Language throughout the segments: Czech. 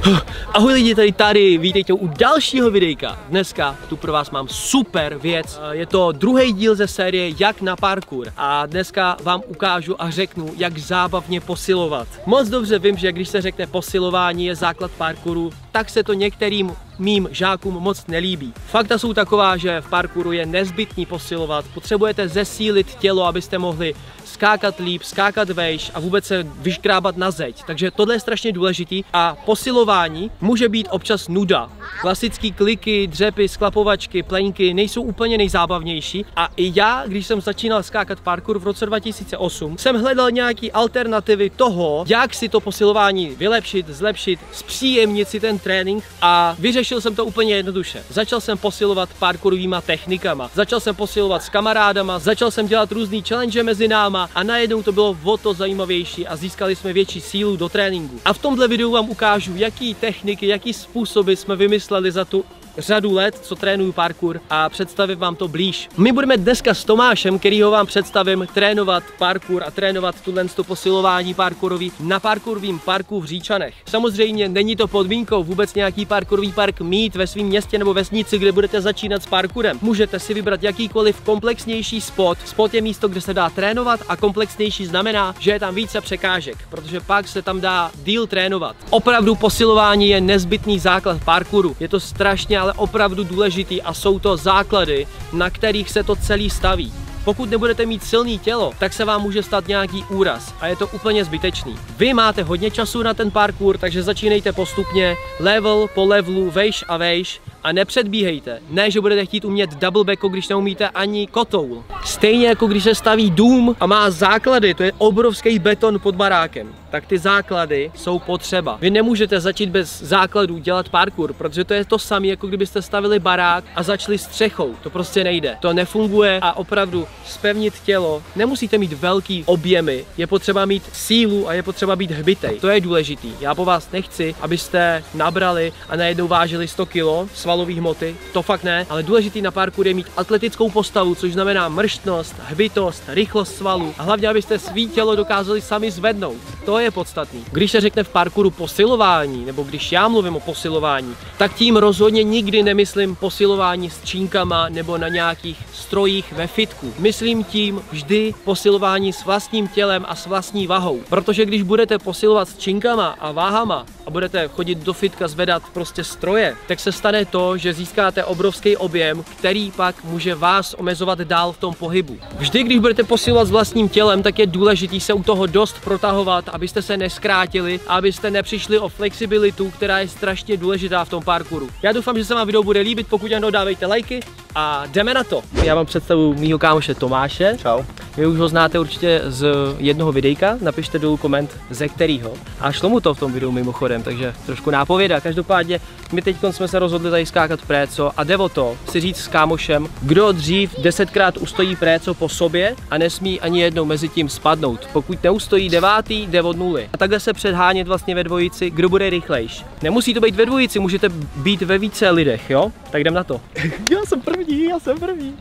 Ahoj lidi, tady tady, vítejte u dalšího videjka. Dneska tu pro vás mám super věc. Je to druhý díl ze série Jak na parkour. A dneska vám ukážu a řeknu, jak zábavně posilovat. Moc dobře vím, že když se řekne posilování je základ parkouru, tak se to některým mým žákům moc nelíbí. Fakta jsou taková, že v parkouru je nezbytný posilovat, potřebujete zesílit tělo, abyste mohli skákat líp, skákat vejš a vůbec se vyškrábat na zeď. Takže tohle je strašně důležitý a posilování může být občas nuda. Klasický kliky, dřepy, sklapovačky, pleňky nejsou úplně nejzábavnější a i já, když jsem začínal skákat parkour v roce 2008, jsem hledal nějaký alternativy toho, jak si to posilování vylepšit, zlepšit, zpříjemnit si ten trénink a vyřešil jsem to úplně jednoduše. Začal jsem posilovat parkourovýma technikama, začal jsem posilovat s kamarádama, začal jsem dělat různý challenge mezi náma a najednou to bylo o to zajímavější a získali jsme větší sílu do tréninku. A v tomhle videu vám ukážu, jaký techniky, jaký způsoby jsme vymysleli za tu řadu let, co trénuju parkour a představím vám to blíž. My budeme dneska s Tomášem, kterýho vám představím, trénovat parkour a trénovat tuhle posilování parkourový na parkourovým parku v Říčanech. Samozřejmě není to podmínkou vůbec nějaký parkourový park mít ve svém městě nebo vesnici, kde budete začínat s parkourem. Můžete si vybrat jakýkoliv komplexnější spot. Spot je místo, kde se dá trénovat a komplexnější znamená, že je tam více překážek, protože pak se tam dá díl trénovat. Opravdu posilování je nezbytný základ parkouru. Je to strašně ale opravdu důležitý a jsou to základy, na kterých se to celý staví. Pokud nebudete mít silný tělo, tak se vám může stát nějaký úraz a je to úplně zbytečný. Vy máte hodně času na ten parkour, takže začínejte postupně, level po levelu, vejš a vejš a nepředbíhejte. Ne, že budete chtít umět double backo, když neumíte ani kotoul. Stejně jako když se staví dům a má základy, to je obrovský beton pod barákem, tak ty základy jsou potřeba. Vy nemůžete začít bez základů dělat parkour, protože to je to samé, jako kdybyste stavili barák a začali střechou. To prostě nejde. To nefunguje a opravdu spevnit tělo, nemusíte mít velký objemy, je potřeba mít sílu a je potřeba být hbitej. To je důležitý. Já po vás nechci, abyste nabrali a najednou vážili 100 kg svalové hmoty, to fakt ne, ale důležitý na parkour je mít atletickou postavu, což znamená mrštnost, hbitost, rychlost svalů a hlavně, abyste svý tělo dokázali sami zvednout. To je podstatný. Když se řekne v parkouru posilování, nebo když já mluvím o posilování, tak tím rozhodně nikdy nemyslím posilování s čínkama nebo na nějakých strojích ve fitku. Myslím tím vždy posilování s vlastním tělem a s vlastní vahou. Protože když budete posilovat s činkama a váhama a budete chodit do fitka zvedat prostě stroje, tak se stane to, že získáte obrovský objem, který pak může vás omezovat dál v tom pohybu. Vždy, když budete posilovat s vlastním tělem, tak je důležité se u toho dost protahovat, abyste se neskrátili a abyste nepřišli o flexibilitu, která je strašně důležitá v tom parkouru. Já doufám, že se vám video bude líbit, pokud ano, dávejte lajky a jdeme na to. Já vám představu mýho kámoše Tomáše. Čau. Vy už ho znáte určitě z jednoho videjka, napište dolů koment ze kterého. A šlo mu to v tom videu mimochodem, takže trošku nápověda. Každopádně my teď jsme se rozhodli tady skákat préco a jde o to si říct s kámošem, kdo dřív desetkrát ustojí préco po sobě a nesmí ani jednou mezi tím spadnout. Pokud neustojí devátý, jde od nuly. A takhle se předhánět vlastně ve dvojici, kdo bude rychlejš. Nemusí to být ve dvojici, můžete být ve více lidech, jo? Tak jdem na to. já jsem první, já jsem první.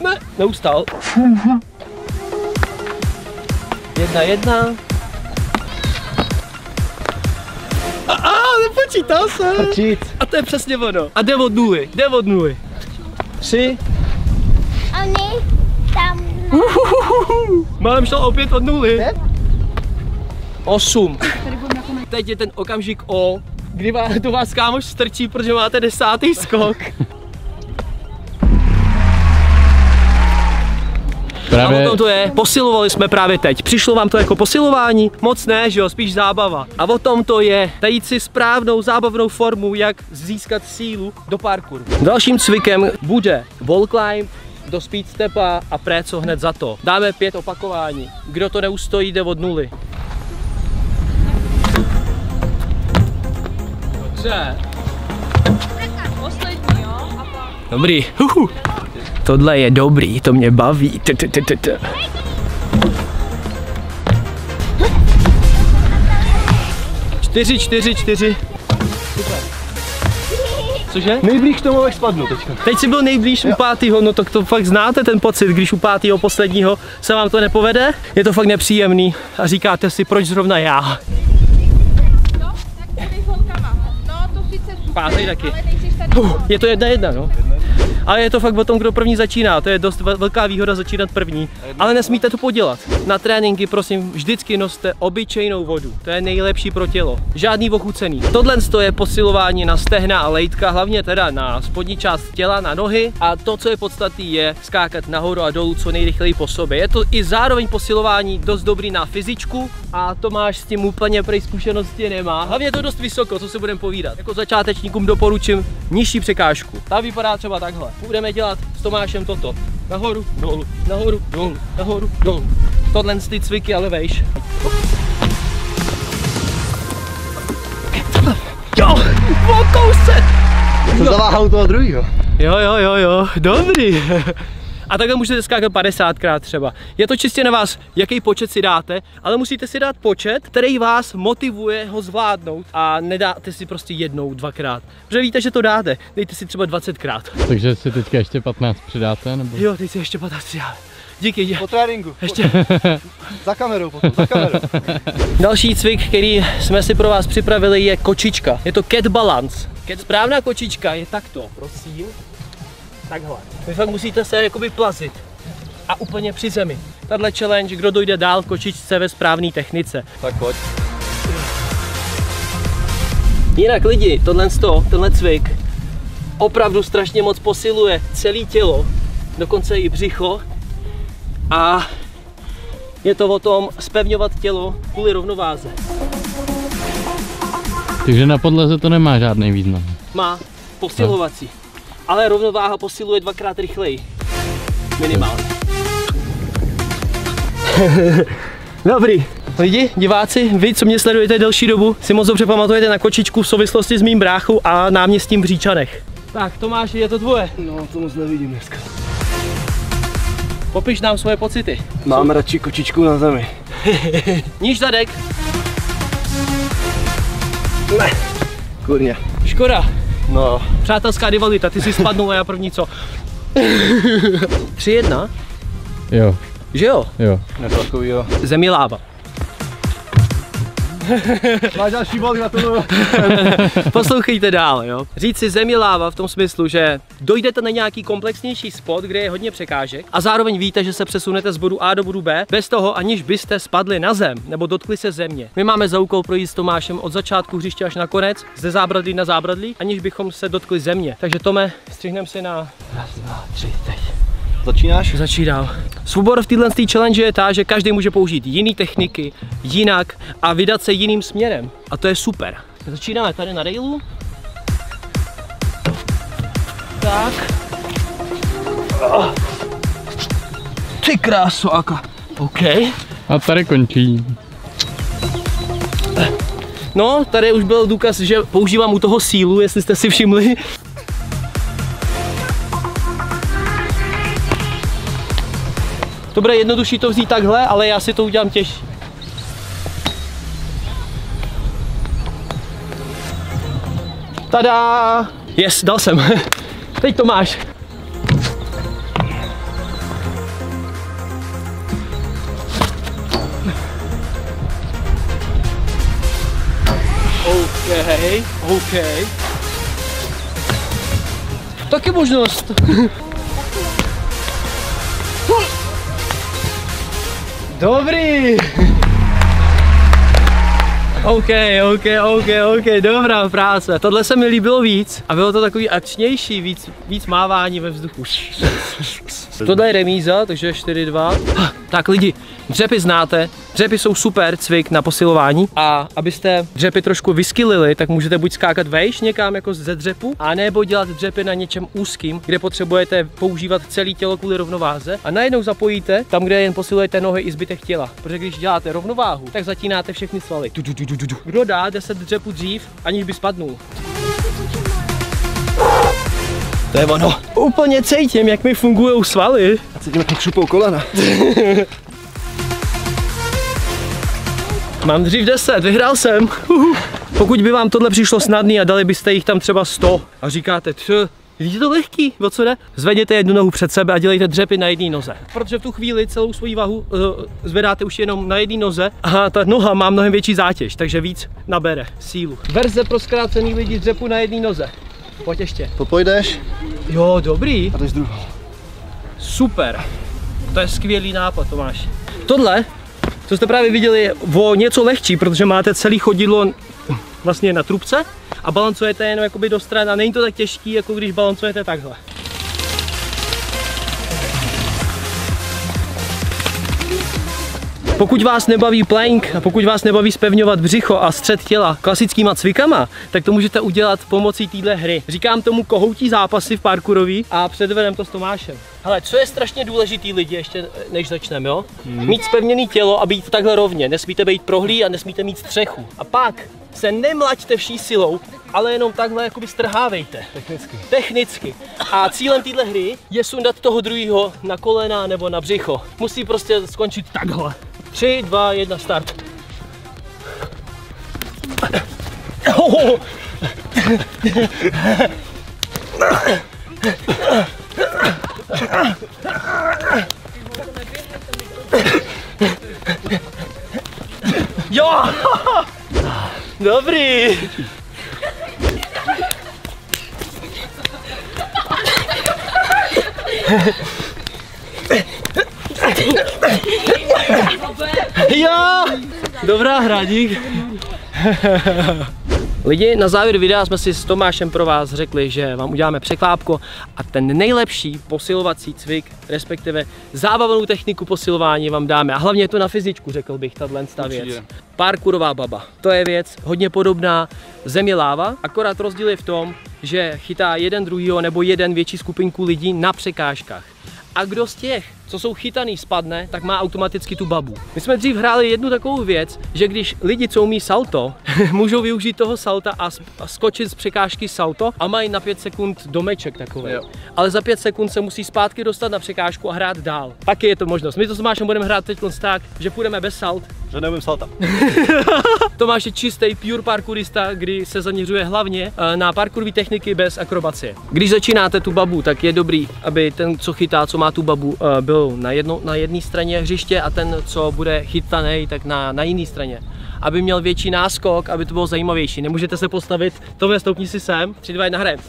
Ne, neustal. Jedna, jedna. A, a nepočítá se. Počít. A to je přesně ono. A jde od nuly, jde od nuly. Tři. Oni tam Málem šel opět od nuly. Osm. Teď je ten okamžik O, kdy vás, to vás kámoš strčí, protože máte desátý skok. Právě... A o tom to je, posilovali jsme právě teď. Přišlo vám to jako posilování? Moc ne, že jo, spíš zábava. A o tom to je, najít si správnou zábavnou formu, jak získat sílu do parkouru. Dalším cvikem bude wall climb, do speed stepa a préco hned za to. Dáme pět opakování. Kdo to neustojí, jde od nuly. Dobře. Poslední, jo? Dobrý. Uhu. Tohle je dobrý, to mě baví. T, t, t, t, t. Čtyři, čtyři, čtyři. Cože? Nejblíž tomu, jak spadnu teďka. Teď jsi byl nejblíž u pátýho, no tak to fakt znáte ten pocit, když u pátýho posledního se vám to nepovede? Je to fakt nepříjemný a říkáte si, proč zrovna já? Pátý taky. Uh, je to jedna jedna, no. Ale je to fakt o tom, kdo první začíná. To je dost vel- velká výhoda začínat první. Ale nesmíte to podělat. Na tréninky prosím vždycky noste obyčejnou vodu. To je nejlepší pro tělo. Žádný ochucený. Tohle je posilování na stehna a lejtka, hlavně teda na spodní část těla, na nohy. A to, co je podstatné, je skákat nahoru a dolů co nejrychleji po sobě. Je to i zároveň posilování dost dobrý na fyzičku a Tomáš s tím úplně prej zkušenosti nemá. Hlavně je to dost vysoko, co se budeme povídat. Jako začátečníkům doporučím nižší překážku. Ta vypadá třeba takhle. Budeme dělat s Tomášem toto. Nahoru, dolů, nahoru, dolů, nahoru, dolů. Tohle ty cviky, ale vejš. Jo, kousek! To zaváhal toho druhého. Jo, jo, jo, jo, dobrý. A takhle můžete skákat 50krát třeba. Je to čistě na vás, jaký počet si dáte, ale musíte si dát počet, který vás motivuje ho zvládnout a nedáte si prostě jednou, dvakrát. Protože víte, že to dáte. Dejte si třeba 20krát. Takže si teďka ještě 15 přidáte, nebo? Jo, teď si ještě 15 přidáme. Díky, dě. Po tréninku. Ještě Za kamerou potom, za kamerou. další cvik, který jsme si pro vás připravili, je kočička. Je to cat balance. Cat správná kočička je takto, prosím. Takhle. Vy fakt musíte se jakoby plazit. A úplně při zemi. Tahle challenge, kdo dojde dál v kočičce ve správné technice. tak pojď. Jinak lidi, tohle sto, tenhle cvik opravdu strašně moc posiluje celé tělo, dokonce i břicho a je to o tom spevňovat tělo kvůli rovnováze. Takže na podlaze to nemá žádný význam. Má posilovací, ale rovnováha posiluje dvakrát rychleji. Minimálně. Dobrý. Lidi, diváci, vy, co mě sledujete delší dobu, si moc dobře pamatujete na kočičku v souvislosti s mým bráchou a náměstím v Říčanech. Tak, Tomáš, je to tvoje. No, to moc nevidím dneska. Popiš nám svoje pocity. Mám radši kočičku na zemi. Níž zadek. Kurně. Škoda. No, Přátelská rivalita, ty jsi spadnul a já první co? 3-1? Jo, Že jo? jo. něco takovýho. Zemi láva. Máš další na to? Poslouchejte dál, jo. Říct si zemi láva v tom smyslu, že dojdete na nějaký komplexnější spot, kde je hodně překážek a zároveň víte, že se přesunete z bodu A do bodu B, bez toho, aniž byste spadli na zem nebo dotkli se země. My máme za úkol projít s Tomášem od začátku hřiště až na konec, ze zábradlí na zábradlí, aniž bychom se dotkli země. Takže Tome, střihneme si na raz, dva, tři, teď. Začínáš? Začít dál. Svoboda v tý challenge je ta, že každý může použít jiné techniky, jinak a vydat se jiným směrem. A to je super. Začínáme tady na railu. Tak. Oh. Ty krásu, aka. OK. A tady končí. No, tady už byl důkaz, že používám u toho sílu, jestli jste si všimli. To bude jednodušší to vzít takhle, ale já si to udělám těžší. Tada! Yes, dal jsem. Teď to máš. OK, OK. Taky možnost. Dobrý. OK, OK, OK, OK, dobrá práce. Tohle se mi líbilo víc a bylo to takový akčnější, víc, víc mávání ve vzduchu. Tohle je remíza, takže 4-2. Tak lidi, dřepy znáte, dřepy jsou super cvik na posilování a abyste dřepy trošku vyskylili, tak můžete buď skákat vejš někam jako ze dřepu, a nebo dělat dřepy na něčem úzkým, kde potřebujete používat celé tělo kvůli rovnováze a najednou zapojíte tam, kde jen posilujete nohy i zbytek těla. Protože když děláte rovnováhu, tak zatínáte všechny svaly. Du, du, du, Kdo dá 10 dřepů dřív, aniž by spadnul? To je ono. Úplně cítím, jak mi fungují svaly. Cítím, jak mi křupou kolena. Mám dřív 10, vyhrál jsem. Uhu. Pokud by vám tohle přišlo snadný a dali byste jich tam třeba 100 a říkáte, Je to lehký, o co jde? Zvedněte jednu nohu před sebe a dělejte dřepy na jedné noze. Protože v tu chvíli celou svoji váhu uh, zvedáte už jenom na jedné noze a ta noha má mnohem větší zátěž, takže víc nabere sílu. Verze pro zkrácený lidi dřepu na jedné noze. Pojď ještě. To pojdeš Jo, dobrý. a jdeš druhou. Super. To je skvělý nápad, Tomáš. Tohle, co jste právě viděli, je o něco lehčí, protože máte celý chodidlo vlastně na trubce a balancujete jenom jakoby do stran a není to tak těžký, jako když balancujete takhle. Pokud vás nebaví plank a pokud vás nebaví spevňovat břicho a střed těla klasickýma cvikama, tak to můžete udělat pomocí téhle hry. Říkám tomu kohoutí zápasy v parkourový a předvedem to s Tomášem. Hele, co je strašně důležitý lidi, ještě než začneme, jo? Mít spevněný tělo a být takhle rovně. Nesmíte být prohlý a nesmíte mít střechu. A pak se nemlaďte vší silou, ale jenom takhle jakoby strhávejte. Technicky. Technicky. A cílem téhle hry je sundat toho druhého na kolena nebo na břicho. Musí prostě skončit takhle. 3, 2, 1, start. Oh. Jo! Dobrý! Jo! Dobrá hra, dík. Lidi, na závěr videa jsme si s Tomášem pro vás řekli, že vám uděláme překvápko a ten nejlepší posilovací cvik, respektive zábavnou techniku posilování vám dáme. A hlavně je to na fyzičku, řekl bych, tahle ta věc. Určitě. Parkourová baba. To je věc hodně podobná země láva, akorát rozdíl je v tom, že chytá jeden druhýho nebo jeden větší skupinku lidí na překážkách. A kdo z těch, co jsou chytaný, spadne, tak má automaticky tu babu. My jsme dřív hráli jednu takovou věc, že když lidi, co umí salto, můžou využít toho salta a, sk- a skočit z překážky salto a mají na 5 sekund domeček takový. Jo. Ale za 5 sekund se musí zpátky dostat na překážku a hrát dál. Taky je to možnost. My to s Tomášem budeme hrát teď tak, že půjdeme bez salt, Že neumím salta. Tomáš je čistý pure parkourista, kdy se zaměřuje hlavně eh, na parkourové techniky bez akrobacie. Když začínáte tu babu, tak je dobrý, aby ten, co chytá, co má tu babu, eh, byl na, jedno, na jedné straně hřiště a ten, co bude chytaný, tak na, na jiné straně. Aby měl větší náskok, aby to bylo zajímavější. Nemůžete se postavit, Tome, stoupni si sem, 3, 2, 1, hrajem.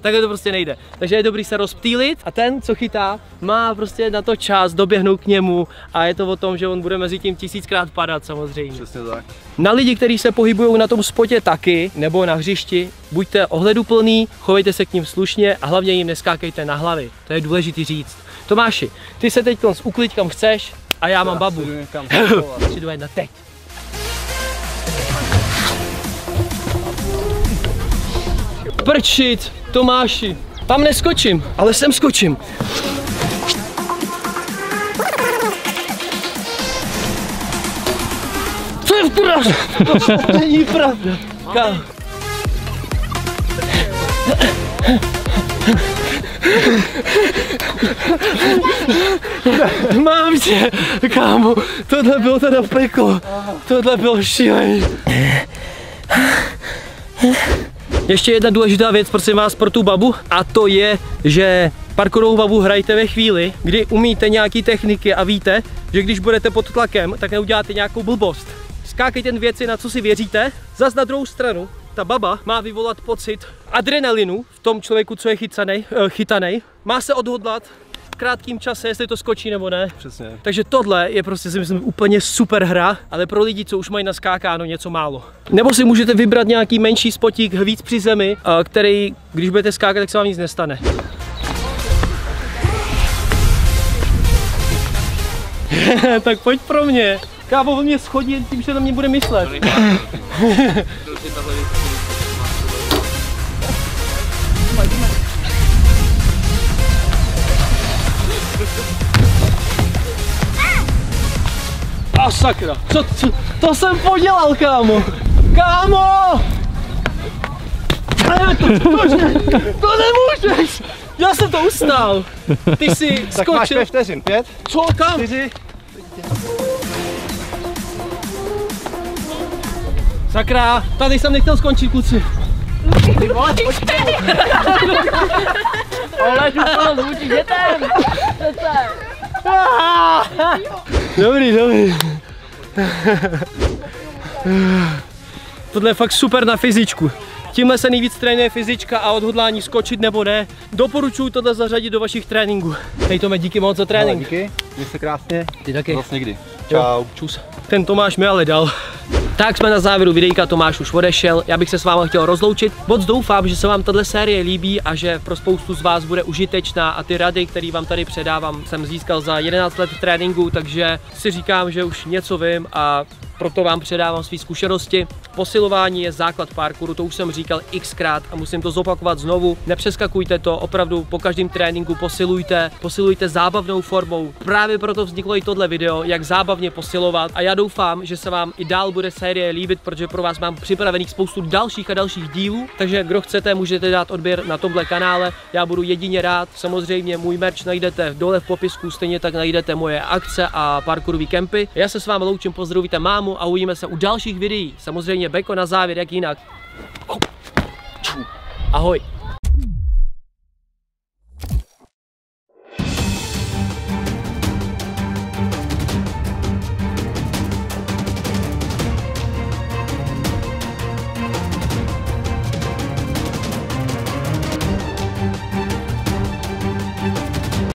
Takhle to prostě nejde. Takže je dobrý se rozptýlit a ten, co chytá, má prostě na to čas doběhnout k němu a je to o tom, že on bude mezi tím tisíckrát padat samozřejmě. Přesně tak. Na lidi, kteří se pohybují na tom spotě taky, nebo na hřišti, buďte ohleduplný, chovejte se k ním slušně a hlavně jim neskákejte na hlavy. To je důležité říct. Tomáši, ty se teď ukliď kam chceš a já mám babu. Někam. 3, 2, 1, teď. Prčit, Tomáši, tam neskočím, ale sem skočím. Co je v kurás? To není pravda. Kam? Mám tě, kámo, tohle bylo teda peklo, tohle bylo šílený. Ještě jedna důležitá věc, prosím vás, pro tu babu, a to je, že parkourovou babu hrajte ve chvíli, kdy umíte nějaký techniky a víte, že když budete pod tlakem, tak neuděláte nějakou blbost. Skákejte jen věci, na co si věříte. Zas na druhou stranu, ta baba má vyvolat pocit adrenalinu v tom člověku, co je chycanej, eh, chytanej. Má se odhodlat v krátkém čase, jestli to skočí nebo ne. Přesně. Takže tohle je prostě si myslím úplně super hra, ale pro lidi, co už mají naskákáno něco málo. Nebo si můžete vybrat nějaký menší spotík víc při zemi, a který, když budete skákat, tak se vám nic nestane. tak pojď pro mě. Kámo, on mě schodí jen tím, že na mě bude myslet. sakra, co, co, to jsem podělal, kámo. Kámo! Ne, to, to, to nemůžeš! Já jsem to ustál. Ty jsi Tak máš skočil. pět vteřin. Pět, Co, kam? čtyři. Sakra, tady jsem nechtěl skončit, kluci. Ty vole, počkej! Ale to zvučí dětem! Dobrý, dobrý. Tohle je fakt super na fyzičku. Tímhle se nejvíc trénuje fyzička a odhodlání skočit nebo ne. Doporučuji tohle zařadit do vašich tréninků. Hej Tome, díky moc za Ale trénink. díky, měj se krásně. Ty taky. Zas někdy. Jo, Čau. Čus. Ten Tomáš mi ale dal. Tak jsme na závěru videjka, Tomáš už odešel, já bych se s vámi chtěl rozloučit. Moc doufám, že se vám tato série líbí a že pro spoustu z vás bude užitečná a ty rady, které vám tady předávám, jsem získal za 11 let tréninku, takže si říkám, že už něco vím a proto vám předávám své zkušenosti. Posilování je základ parkouru, to už jsem říkal xkrát a musím to zopakovat znovu. Nepřeskakujte to, opravdu po každém tréninku posilujte, posilujte zábavnou formou. Právě proto vzniklo i tohle video, jak zábavně posilovat a já doufám, že se vám i dál bude série líbit, protože pro vás mám připravených spoustu dalších a dalších dílů, takže kdo chcete, můžete dát odběr na tomhle kanále. Já budu jedině rád. Samozřejmě můj merch najdete dole v popisku, stejně tak najdete moje akce a parkourové kempy. Já se s vámi loučím, pozdravíte mámu a uvidíme se u dalších videí. Samozřejmě Beko na závěr, jak jinak. Ahoj.